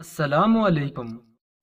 असलकुम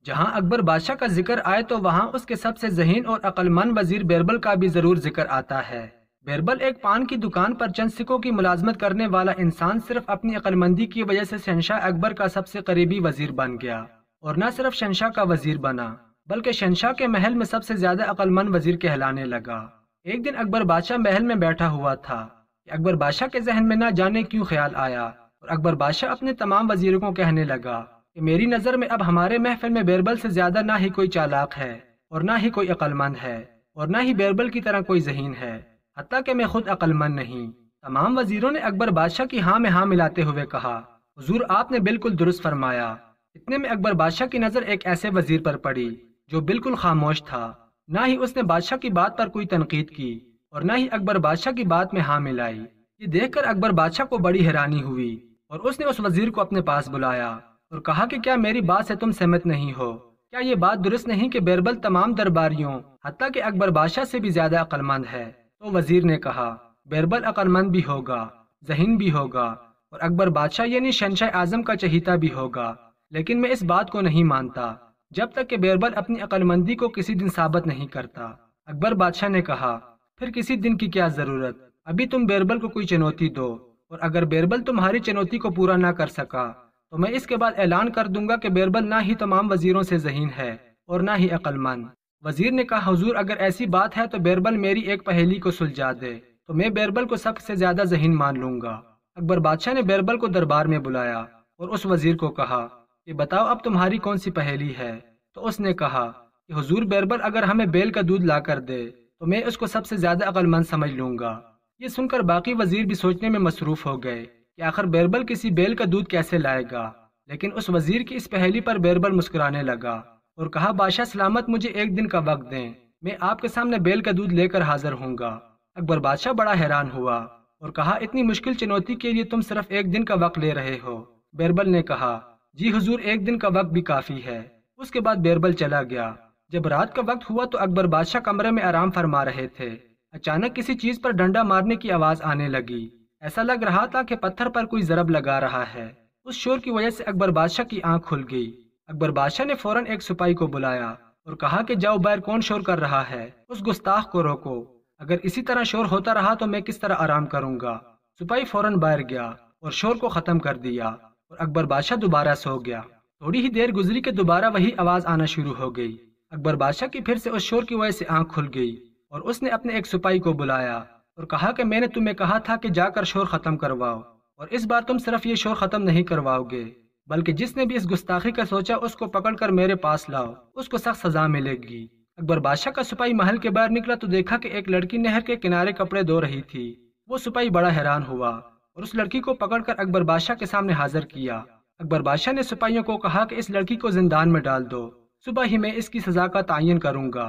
जहाँ अकबर बादशाह का ज़िक्र आए तो वहाँ उसके सबसे जहीन और अक्लमंद वज़ीर बेरबल का भी ज़रूर ज़िक्र आता है। बेरबल एक पान की दुकान पर चंद सिकों की मुलाजमत करने वाला इंसान सिर्फ़ अपनी अक्लमंदी की वजह से शहशाह अकबर का सबसे करीबी वज़ीर बन गया और न सिर्फ़ शहशाह का वज़ीर बना, बल्कि शहशाह के महल में सबसे ज़्यादा अक्लमंद वज़ीर कहलाने लगा। एक दिन अकबर बादशाह महल में बैठा हुआ था अकबर बादशाह के जहन में न जाने क्यों ख्याल आया और अकबर बादशाह अपने तमाम वजीरों को कहने लगा कि मेरी नज़र में अब हमारे महफिल में बेरबल से ज़्यादा ना ही कोई चालाक है और ना ही कोई अक्लमंद है और ना ही बेरबल की तरह कोई जहीन है हती कि मैं खुद अक्लमंद नहीं। तमाम वजीरों ने अकबर बादशाह की हाँ में हाँ मिलाते हुए कहा, हजूर, आपने बिल्कुल दुरुस्त फरमाया। इतने में अकबर बादशाह की नज़र एक ऐसे वज़ीर पर पड़ी, जो बिल्कुल खामोश था। ना ही उसने बादशाह की बात पर कोई तनकीद की और न ही अकबर बादशाह की बात में हाँ मिलाई। ये देखकर अकबर बादशाह को बड़ी हैरानी हुई और उसने उस वज़ीर को अपने पास बुलाया। और कहा कि क्या मेरी बात से तुम सहमत नहीं हो? क्या ये बात दुरुस्त नहीं कि बेरबल तमाम दरबारियों हती कि अकबर बादशाह से भी ज़्यादा अक्लमंद है? तो वज़ीर ने कहा, बेरबल अक्लमंद भी होगा, जहीन भी होगा, और अकबर बादशाह यानी शनशाह आज़म का चहीता भी होगा। लेकिन मैं इस बात को नहीं मानता, जब तक कि बेरबल अपनी अक्लमंदी को किसी दिन साबित नहीं करता। अकबर बादशाह ने कहा, फिर किसी दिन की क्या ज़रूरत? अभी तुम बेरबल को कोई चुनौती दो, और अगर बेरबल तुम्हारी चुनौती को पूरा ना कर सका तो मैं इसके बाद ऐलान कर दूँगा कि बेरबल ना ही तमाम वजीरों से जहीन है और ना ही अक्लमंद। वज़ीर ने कहा, हजूर, अगर ऐसी बात है तो बेरबल मेरी एक पहेली को सुलझा दे। तो मैं बेरबल को सबसे ज़्यादा जहीन मान लूँगा। अकबर बादशाह ने बेरबल को दरबार में बुलाया और उस वज़ीर को कहा कि, बताओ, अब तुम्हारी कौन सी पहेली है? तो उसने कहा कि, हुजूर, बेरबल अगर हमें बेल का दूध ला कर दे तो मैं उसको सबसे ज़्यादा अक्लमंद समझ लूँगा। ये सुनकर बाकी वज़ीर भी सोचने में मसरूफ हो गए। कि आखिर बेरबल किसी बेल का दूध कैसे लाएगा? लेकिन उस वज़ीर की इस पहली पर बेरबल मुस्कुराने लगा और कहा, बादशाह सलामत मुझे एक दिन का वक्त दें। मैं आपके सामने बेल का दूध लेकर हाजिर होऊँगा। अकबर बादशाह बड़ा हैरान हुआ और कहा, इतनी मुश्किल चुनौती के लिए तुम सिर्फ़ एक दिन का वक्त ले रहे हो। बेरबल ने कहा, जी हुजूर, एक दिन का वक्त भी काफ़ी है। उसके बाद बेरबल चला गया। जब रात का वक्त हुआ तो अकबर बादशाह कमरे में आराम फरमा रहे थे। अचानक किसी चीज़ पर डंडा मारने की आवाज़ आने लगी। ऐसा लग रहा था कि पत्थर पर कोई जरब लगा रहा है। उस शोर की वजह से अकबर बादशाह की आँख खुल गई। अकबर बादशाह ने फ़ौरन एक सिपाही को बुलाया और कहा कि, जाओ, बैर कौन शोर कर रहा है? उस गुस्ताख को रोको। अगर इसी तरह शोर होता रहा तो मैं किस तरह आराम करूँगा? सिपाही फ़ौरन बाहर गया और शोर को खत्म कर दिया और अकबर बादशाह दोबारा सो गया। थोड़ी ही देर गुजरी के दोबारा वही आवाज़ आना शुरू हो गई। अकबर बादशाह की फिर से उस शोर की वजह से आँख खुल गई और उसने अपने एक सिपाही को बुलाया। और कहा कि मैंने तुम्हें कहा था कि जाकर शोर खत्म करवाओ, और इस बार तुम सिर्फ़ ये शोर खत्म नहीं करवाओगे, बल्कि जिसने भी इस गुस्ताखी का सोचा उसको पकड़कर मेरे पास लाओ, उसको सख्त सजा मिलेगी। अकबर बादशाह का सिपाही महल के बाहर निकला तो देखा कि एक लड़की नहर के किनारे कपड़े धो रही थी। वो सिपाही बड़ा हैरान हुआ, और उस लड़की को पकड़कर अकबर बादशाह के सामने हाजिर किया। अकबर बादशाह ने सिपाहियों को कहा कि इस लड़की को जिंदान में डाल दो, सुबह ही मैं इसकी सजा का तयन करूँगा।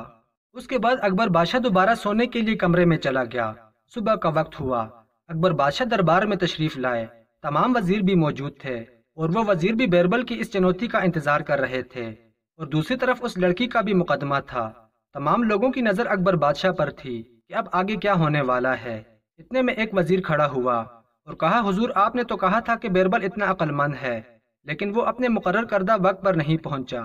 उसके बाद अकबर बादशाह दोबारा सोने के लिए कमरे में चला गया। सुबह का वक्त हुआ। अकबर बादशाह दरबार में तशरीफ़ लाए। तमाम वज़ीर भी मौजूद थे और वो वज़ीर भी बैरबल की इस चुनौती का इंतज़ार कर रहे थे और दूसरी तरफ़ उस लड़की का भी मुकदमा था। तमाम लोगों की नज़र अकबर बादशाह पर थी कि अब आगे क्या होने वाला है। इतने में एक वज़ीर खड़ा हुआ और कहा, हुजूर, आपने तो कहा था कि बैरबल इतना अक्लमंद है, लेकिन वो अपने मुकर करदा वक्त पर नहीं पहुँचा।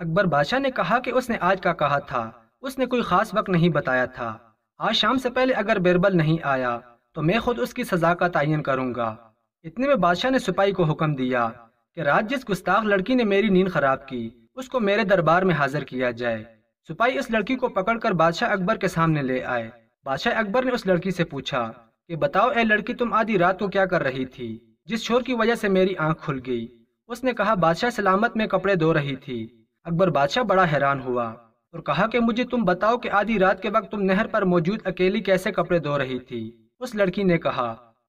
अकबर बादशाह ने कहा कि उसने आज का कहा था। उसने कोई खास वक्त नहीं बताया था। आज शाम से पहले अगर बेरबल नहीं आया तो मैं खुद उसकी सजा का तयन करूँगा। इतने में बादशाह ने सिपाही को हुक्म दिया कि रात जिस गुस्ताख लड़की ने मेरी नींद खराब की, उसको मेरे दरबार में हाजिर किया जाए। सिपाही इस लड़की को पकड़कर बादशाह अकबर के सामने ले आए। बादशाह अकबर ने उस लड़की से पूछा कि, बताओ, ए लड़की, तुम आधी रात को क्या कर रही थी? जिस शोर की वजह से मेरी आँख खुल गई? उसने कहा, बादशाह सलामत में कपड़े धो रही थी। अकबर बादशाह बड़ा हैरान हुआ। और कहा कि मुझे तुम बताओ कि आधी रात के वक्त तुम नहर पर मौजूद अकेली कैसे कपड़े धो रही थी? उस लड़की ने कहा,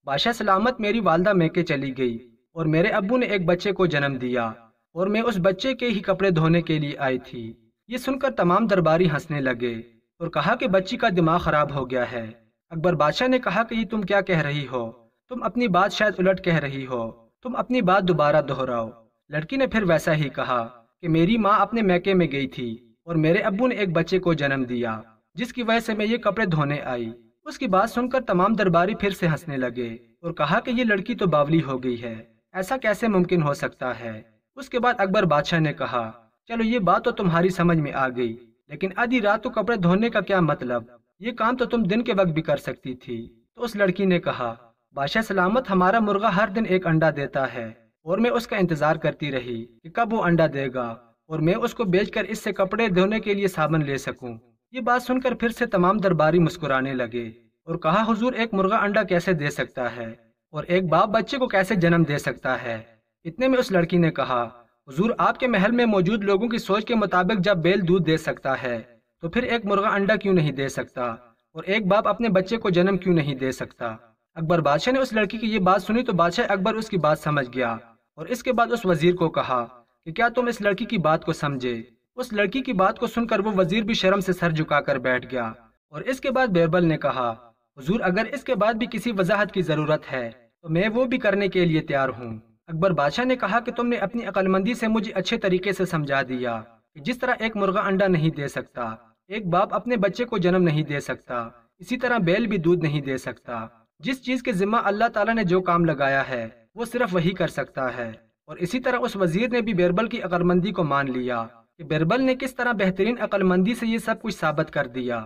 बादशाह सलामत मेरी वालदा मैके चली गई और मेरे अबू ने एक बच्चे को जन्म दिया और मैं उस बच्चे के ही कपड़े धोने के लिए आई थी। ये सुनकर तमाम दरबारी हंसने लगे और कहा कि बच्ची का दिमाग खराब हो गया है। अकबर बादशाह ने कहा कि ये तुम क्या कह रही हो? तुम अपनी बात शायद उलट कह रही हो। तुम अपनी बात दोबारा दोहराओ। लड़की ने फिर वैसा ही कहा कि मेरी माँ अपने मैके में गई थी। और मेरे अब्बू ने एक बच्चे को जन्म दिया, जिसकी वजह से मैं ये कपड़े धोने आई। उसकी बात सुनकर तमाम दरबारी फिर से हंसने लगे और कहा कि ये लड़की तो बावली हो गई है, ऐसा कैसे मुमकिन हो सकता है? उसके बाद अकबर बादशाह ने कहा, चलो, ये बात तो तुम्हारी समझ में आ गई, लेकिन आधी रात को कपड़े धोने का क्या मतलब? ये काम तो तुम दिन के वक्त भी कर सकती थी। तो उस लड़की ने कहा, बादशाह सलामत हमारा मुर्गा हर दिन एक अंडा देता है, और मैं उसका इंतज़ार करती रही कि कब वो अंडा देगा। और मैं उसको बेचकर इससे कपड़े धोने के लिए साबन ले सकूँ। ये बात सुनकर फिर से तमाम दरबारी मुस्कुराने लगे और कहा, हुजूर, एक मुर्गा अंडा कैसे दे सकता है? और एक बाप बच्चे को कैसे जन्म दे सकता है? इतने में उस लड़की ने कहा, हुजूर, आपके महल में मौजूद लोगों की सोच के मुताबिक जब बेल दूध दे सकता है तो फिर एक मुर्गा अंडा क्यों नहीं दे सकता? और एक बाप अपने बच्चे को जन्म क्यों नहीं दे सकता? अकबर बादशाह ने उस लड़की की ये बात सुनी तो बादशाह अकबर उसकी बात समझ गया और इसके बाद उस वज़ीर को कहा कि क्या तुम इस लड़की की बात को समझे? उस लड़की की बात को सुनकर वो वज़ीर भी शर्म से सर झुकाकर बैठ गया और इसके बाद बेरबल ने कहा, हुजूर, अगर इसके बाद भी किसी वजाहत की ज़रूरत है तो मैं वो भी करने के लिए तैयार हूँ। अकबर बादशाह ने कहा कि तुमने अपनी अकलमंदी से मुझे अच्छे तरीके से समझा दिया कि जिस तरह एक मुर्गा अंडा नहीं दे सकता, एक बाप अपने बच्चे को जन्म नहीं दे सकता, इसी तरह बैल भी दूध नहीं दे सकता। जिस चीज़ के जिम्मा अल्लाह ताला ने जो काम लगाया है, वो सिर्फ़ वही कर सकता है। और इसी तरह उस वज़ीर ने भी बेरबल की अकलमंदी को मान लिया कि बेरबल ने किस तरह बेहतरीन अकलमंदी से ये सब कुछ साबित कर दिया।